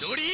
ドリ